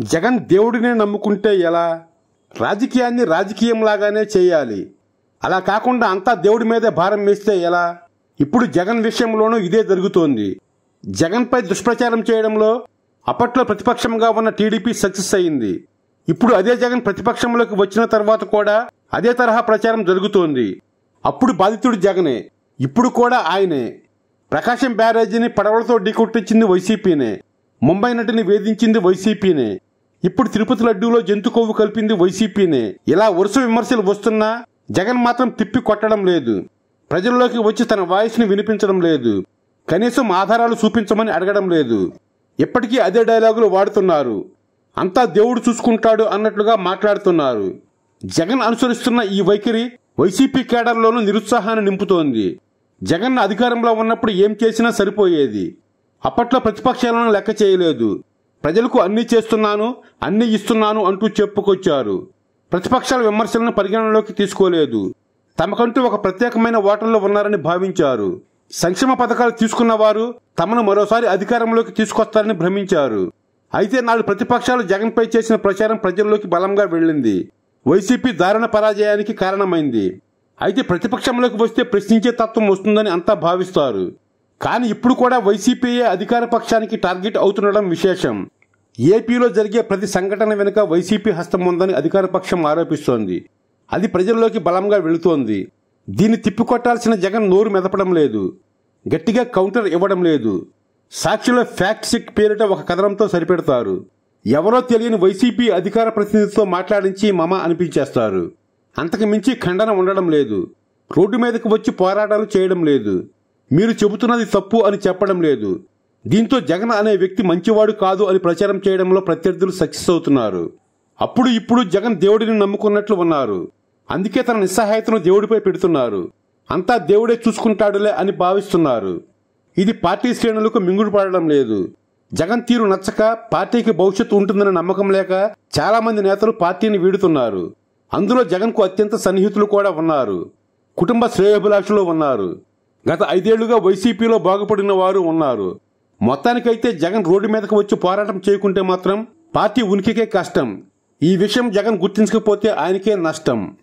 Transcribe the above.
జగన్ దేవుడినే నమ్ముకుంటే ఎలా? రాజకీయాన్ని రాజకీయంలాగానే చేయాలి. అలా కాకుండా అంతా దేవుడి మీదే భారం వేస్తే ఎలా? ఇప్పుడు జగన్ విషయంలోనూ ఇదే జరుగుతోంది. జగన్పై దుష్ప్రచారం చేయడంలో అప్పట్లో ప్రతిపక్షంగా ఉన్న టీడీపీ సక్సెస్ అయింది. ఇప్పుడు అదే జగన్ ప్రతిపక్షంలోకి వచ్చిన తర్వాత కూడా అదే తరహా ప్రచారం జరుగుతోంది. అప్పుడు బాధితుడు జగనే ఇప్పుడు కూడా ఆయనే. ప్రకాశం బ్యారేజీని పడవలతో ఢీకొట్టించింది వైసీపీనే. ముంబై నటిని వేధించింది వైసీపీనే. ఇప్పుడు తిరుపతి లడ్డూలో జంతు కొవ్వు కలిపింది వైసీపీనే. ఇలా వరుస విమర్శలు వస్తున్నా జగన్ మాత్రం తిప్పి కొట్టడం లేదు. ప్రజల్లోకి వచ్చి తన వాయిస్ని వినిపించడం లేదు. కనీసం ఆధారాలు చూపించమని అడగడం లేదు. ఇప్పటికీ అదే డైలాగులు వాడుతున్నారు. అంతా దేవుడు చూసుకుంటాడు అన్నట్లుగా మాట్లాడుతున్నారు. జగన్ అనుసరిస్తున్న ఈ వైఖరి వైసీపీ కేడర్లోనూ నిరుత్సాహాన్ని నింపుతోంది. జగన్ అధికారంలో ఉన్నప్పుడు ఏం చేసినా సరిపోయేది. అప్పట్లో ప్రతిపక్షాలను లెక్క చేయలేదు. ప్రజలకు అన్ని చేస్తున్నాను అన్ని ఇస్తున్నాను అంటూ చెప్పుకొచ్చారు. ప్రతిపక్షాల విమర్శలను పరిగణనలోకి తీసుకోలేదు. తమకంటూ ఒక ప్రత్యేకమైన ఓటర్లు ఉన్నారని భావించారు. సంక్షేమ పథకాలు తీసుకున్న వారు తమను మరోసారి అధికారంలోకి తీసుకొస్తారని భ్రమించారు. అయితే నాడు ప్రతిపక్షాలు జగన్పై చేసిన ప్రచారం ప్రజల్లోకి బలంగా వెళ్ళింది. వైసీపీ దారుణ పరాజయానికి కారణమైంది. అయితే ప్రతిపక్షంలోకి వస్తే ప్రశ్నించే తత్వం వస్తుందని అంతా భావిస్తారు. కానీ ఇప్పుడు కూడా వైసీపీయే అధికార పక్షానికి టార్గెట్ అవుతుండడం విశేషం. ఏపీలో జరిగే ప్రతి సంఘటన వెనుక వైసీపీ హస్తం ఉందని అధికార పక్షం ఆరోపిస్తోంది. అది ప్రజల్లోకి బలంగా వెళుతోంది. దీన్ని తిప్పికొట్టాల్సిన జగన్ నోరు మెదపడం లేదు. గట్టిగా కౌంటర్ ఇవ్వడం లేదు. సాక్షిలో ఫ్యాక్ట్ చెక్ పేరిట ఒక కథనంతో సరిపెడతారు. ఎవరో తెలియని వైసీపీ అధికార ప్రతినిధితో మాట్లాడించి మమ అనిపించేస్తారు. అంతకు మించి ఖండన ఉండడం లేదు. రోడ్డు మీదకు వచ్చి పోరాటాలు చేయడం లేదు. మీరు చెబుతున్నది తప్పు అని చెప్పడం లేదు. దీంతో జగన్ అనే వ్యక్తి మంచివాడు కాదు అని ప్రచారం చేయడంలో ప్రత్యర్థులు సక్సెస్ అవుతున్నారు అప్పుడు ఇప్పుడు జగన్ దేవుడిని నమ్ముకున్నట్లు ఉన్నారు. అందుకే తన నిస్సహాయతను దేవుడిపై పెడుతున్నారు. అంతా దేవుడే చూసుకుంటాడులే అని భావిస్తున్నారు. ఇది పార్టీ శ్రేణులకు మింగుడు పడడం లేదు. జగన్ తీరు నచ్చక పార్టీకి భవిష్యత్తు ఉంటుందనే నమ్మకం లేక చాలా మంది నేతలు పార్టీని వీడుతున్నారు. అందులో జగన్కు అత్యంత సన్నిహితులు కూడా ఉన్నారు. కుటుంబ శ్రేయోభిలాషులు ఉన్నారు. గత ఐదేళ్ళుగా వైసీపీలో బాగుపడిన వారు ఉన్నారు. మొత్తానికైతే జగన్ రోడ్డు మీదకు వచ్చి పోరాటం చేయకుంటే మాత్రం పార్టీ ఉనికికే కష్టం. ఈ విషయం జగన్ గుర్తించకపోతే ఆయనకే నష్టం.